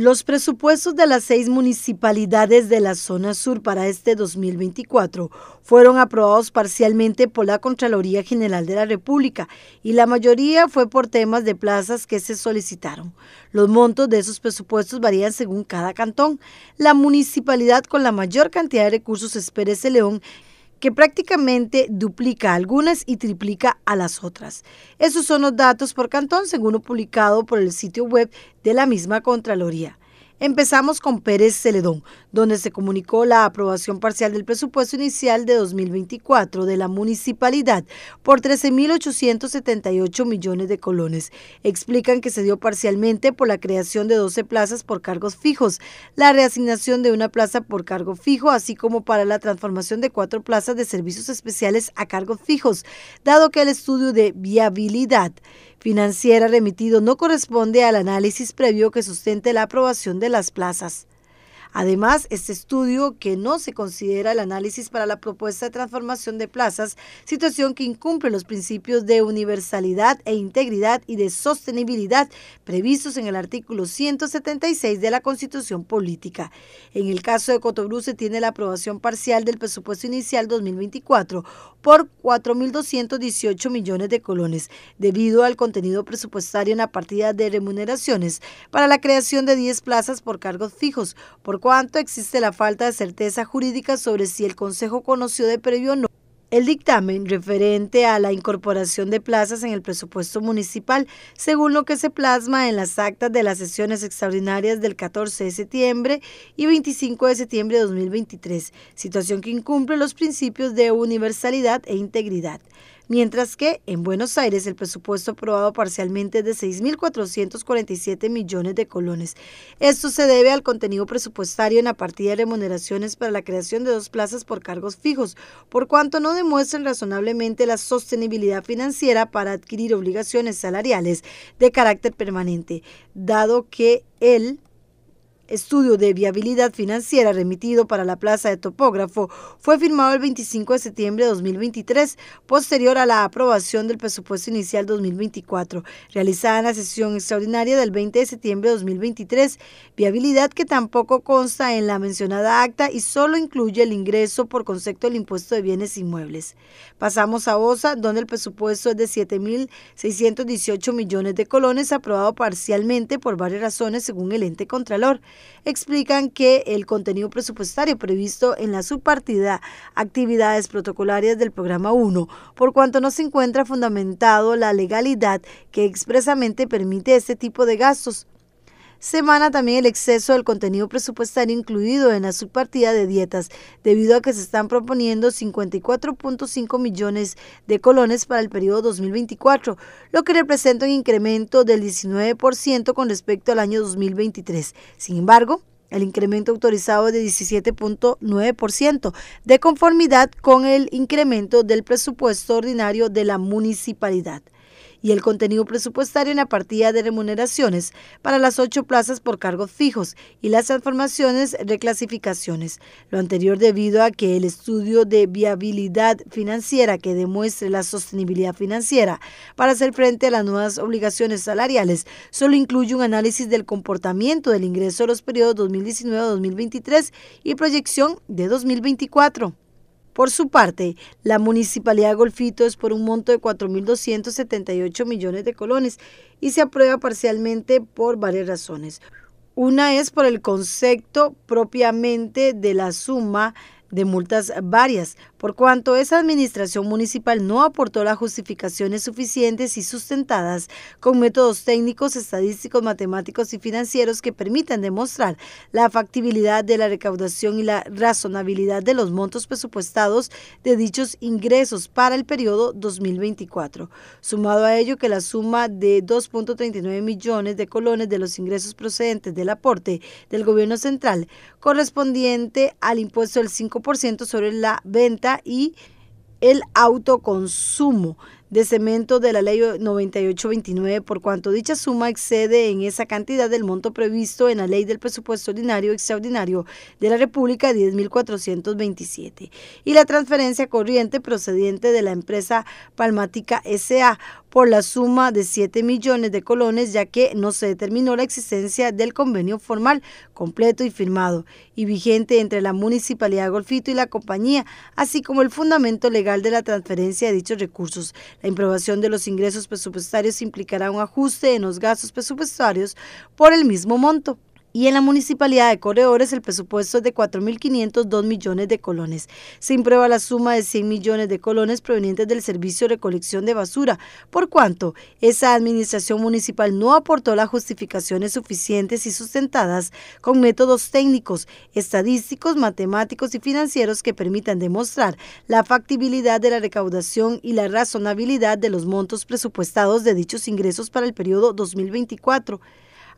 Los presupuestos de las seis municipalidades de la zona sur para este 2024 fueron aprobados parcialmente por la Contraloría General de la República y la mayoría fue por temas de plazas que se solicitaron. Los montos de esos presupuestos varían según cada cantón. La municipalidad con la mayor cantidad de recursos es Pérez de León, que prácticamente duplica algunas y triplica a las otras. Esos son los datos por cantón según lo publicado por el sitio web de la misma Contraloría. Empezamos con Pérez Celedón, donde se comunicó la aprobación parcial del presupuesto inicial de 2024 de la municipalidad por 13.878 millones de colones. Explican que se dio parcialmente por la creación de 12 plazas por cargos fijos, la reasignación de una plaza por cargo fijo, así como para la transformación de cuatro plazas de servicios especiales a cargos fijos, dado que el estudio de viabilidad financiera remitido no corresponde al análisis previo que sustente la aprobación de las plazas. Además, este estudio, que no se considera el análisis para la propuesta de transformación de plazas, situación que incumple los principios de universalidad e integridad y de sostenibilidad previstos en el artículo 176 de la Constitución Política. En el caso de Cotobrú se tiene la aprobación parcial del presupuesto inicial 2024 por 4.218 millones de colones, debido al contenido presupuestario en la partida de remuneraciones para la creación de 10 plazas por cargos fijos, por cuanto existe la falta de certeza jurídica sobre si el Consejo conoció de previo o no el dictamen referente a la incorporación de plazas en el presupuesto municipal, según lo que se plasma en las actas de las sesiones extraordinarias del 14 de septiembre y 25 de septiembre de 2023, situación que incumple los principios de universalidad e integridad mientras que en Buenos Aires el presupuesto aprobado parcialmente es de 6.447 millones de colones. Esto se debe al contenido presupuestario en la partida de remuneraciones para la creación de dos plazas por cargos fijos, por cuanto no demuestran razonablemente la sostenibilidad financiera para adquirir obligaciones salariales de carácter permanente, dado que el estudio de viabilidad financiera remitido para la plaza de topógrafo fue firmado el 25 de septiembre de 2023, posterior a la aprobación del presupuesto inicial 2024, realizada en la sesión extraordinaria del 20 de septiembre de 2023, viabilidad que tampoco consta en la mencionada acta y solo incluye el ingreso por concepto del impuesto de bienes inmuebles. Pasamos a OSA, donde el presupuesto es de 7.618 millones de colones, aprobado parcialmente por varias razones según el ente contralor explican que el contenido presupuestario previsto en la subpartida actividades protocolarias del programa 1, por cuanto no se encuentra fundamentado la legalidad que expresamente permite este tipo de gastos semana también el exceso del contenido presupuestario incluido en la subpartida de dietas, debido a que se están proponiendo 54.5 millones de colones para el periodo 2024, lo que representa un incremento del 19% con respecto al año 2023. Sin embargo, el incremento autorizado es de 17.9%, de conformidad con el incremento del presupuesto ordinario de la municipalidad y el contenido presupuestario en la partida de remuneraciones para las ocho plazas por cargos fijos y las transformaciones reclasificaciones. Lo anterior debido a que el estudio de viabilidad financiera que demuestre la sostenibilidad financiera para hacer frente a las nuevas obligaciones salariales solo incluye un análisis del comportamiento del ingreso de los periodos 2019-2023 y proyección de 2024. Por su parte, la Municipalidad de Golfito es por un monto de 4.278 millones de colones y se aprueba parcialmente por varias razones. Una es por el concepto propiamente de la suma de multas varias, por cuanto esa administración municipal no aportó las justificaciones suficientes y sustentadas con métodos técnicos, estadísticos, matemáticos y financieros que permitan demostrar la factibilidad de la recaudación y la razonabilidad de los montos presupuestados de dichos ingresos para el periodo 2024. Sumado a ello que la suma de 2.39 millones de colones de los ingresos procedentes del aporte del gobierno central correspondiente al impuesto del 5% sobre la venta y el autoconsumo de cemento de la ley 9829, por cuanto dicha suma excede en esa cantidad del monto previsto en la ley del presupuesto ordinario extraordinario de la República 10.427 y la transferencia corriente procediente de la empresa Palmática SA por la suma de 7 millones de colones, ya que no se determinó la existencia del convenio formal, completo y firmado, y vigente entre la Municipalidad de Golfito y la compañía, así como el fundamento legal de la transferencia de dichos recursos. La improbación de los ingresos presupuestarios implicará un ajuste en los gastos presupuestarios por el mismo monto y en la Municipalidad de Corredores el presupuesto es de 4.502 millones de colones. Se imprueba la suma de 100 millones de colones provenientes del servicio de recolección de basura, por cuanto esa administración municipal no aportó las justificaciones suficientes y sustentadas con métodos técnicos, estadísticos, matemáticos y financieros que permitan demostrar la factibilidad de la recaudación y la razonabilidad de los montos presupuestados de dichos ingresos para el periodo 2024.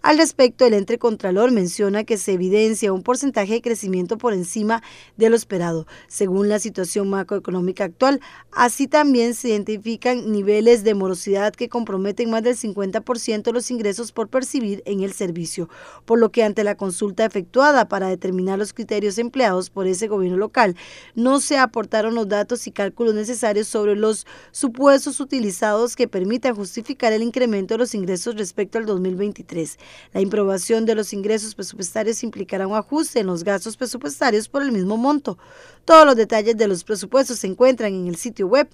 Al respecto, el ente contralor menciona que se evidencia un porcentaje de crecimiento por encima de lo esperado, según la situación macroeconómica actual. Así también se identifican niveles de morosidad que comprometen más del 50% los ingresos por percibir en el servicio, por lo que ante la consulta efectuada para determinar los criterios empleados por ese gobierno local, no se aportaron los datos y cálculos necesarios sobre los supuestos utilizados que permitan justificar el incremento de los ingresos respecto al 2023. La improbación de los ingresos presupuestarios implicará un ajuste en los gastos presupuestarios por el mismo monto. Todos los detalles de los presupuestos se encuentran en el sitio web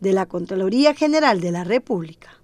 de la Contraloría General de la República.